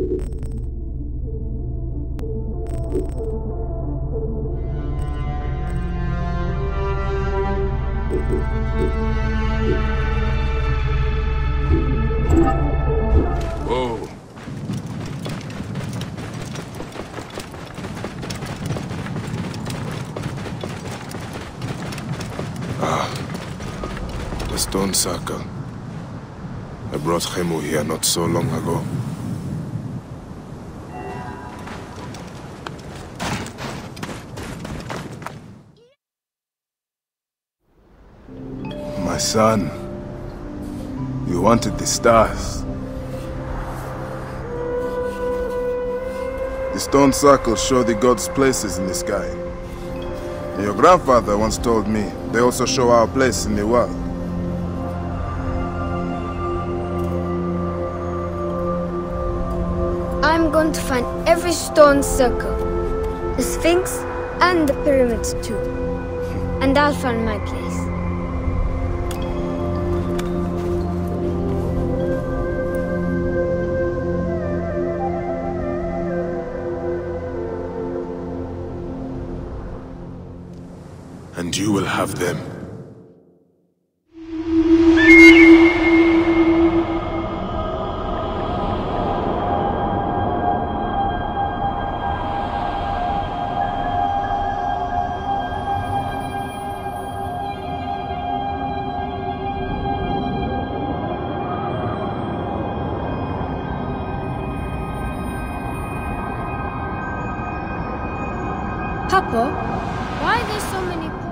Ah, the stone circle. I brought Khemu here not so long ago. My son, you wanted the stars. The stone circles show the gods' places in the sky. And your grandfather once told me they also show our place in the world. I'm going to find every stone circle, the Sphinx, and the pyramids too. And I'll find my place. You will have them. Papa, why are there so many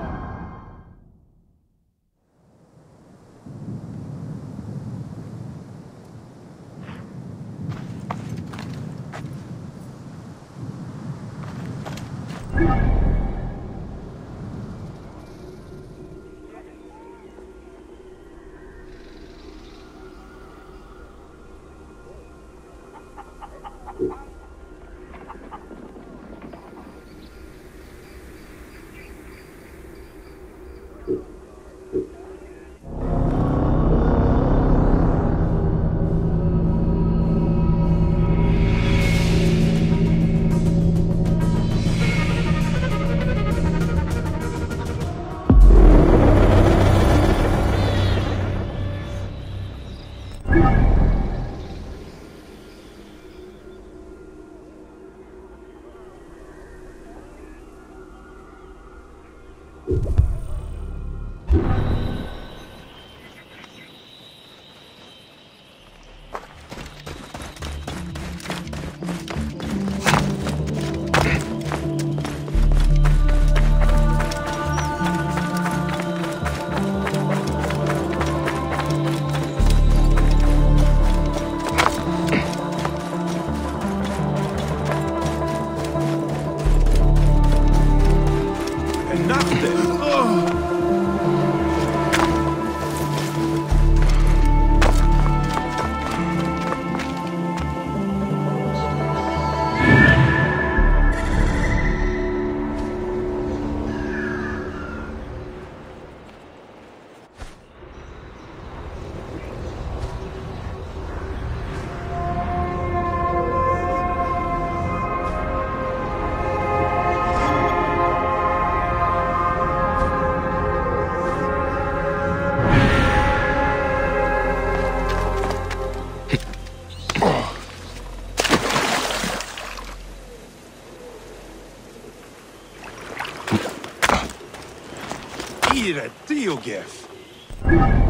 poor? Enough then! Ire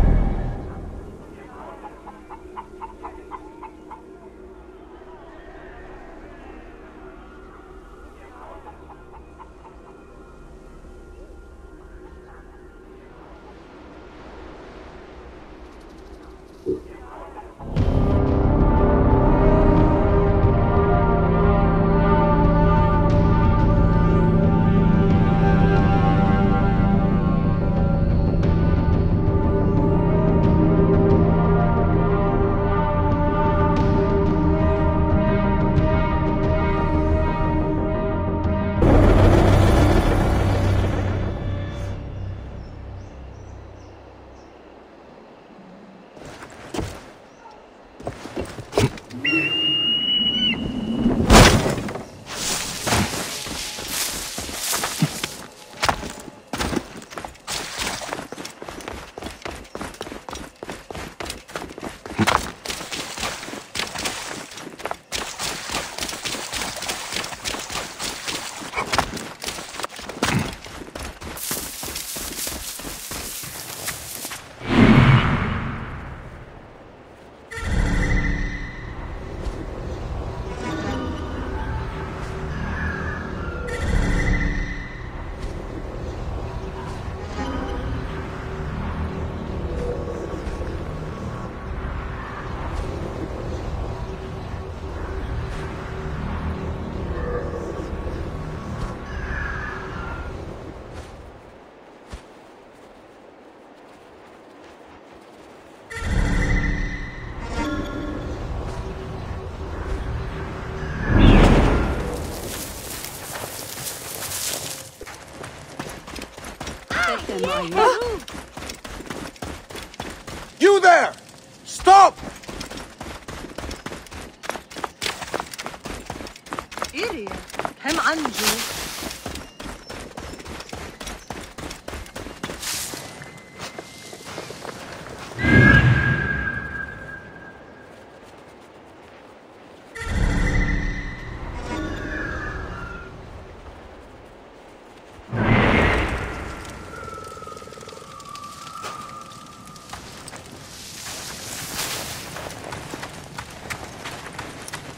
You there!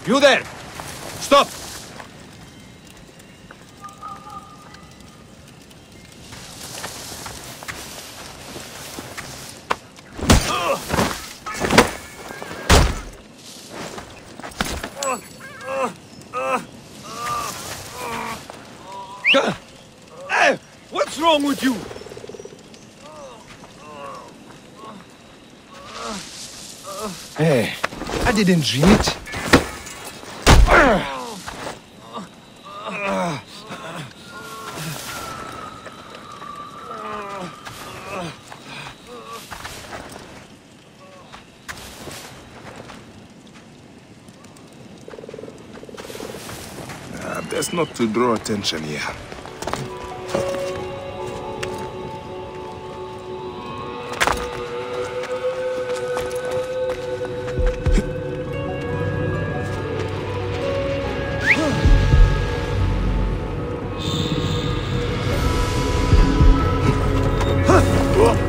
You there! Stop! Hey, what's wrong with you? Hey, I didn't dream it. That's not to draw attention here.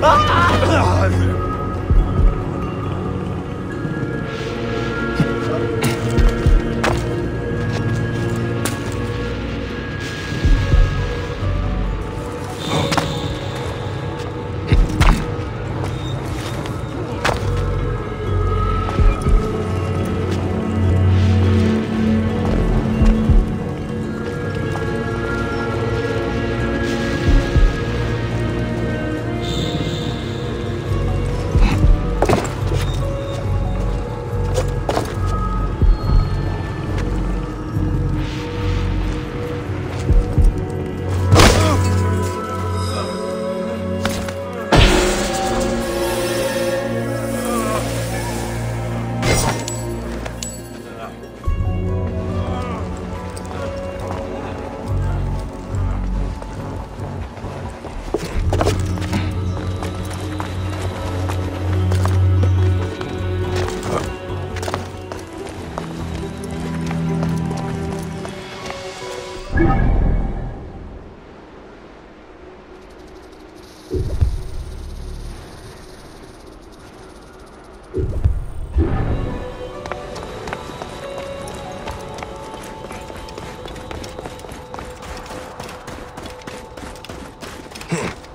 Ah! Huh.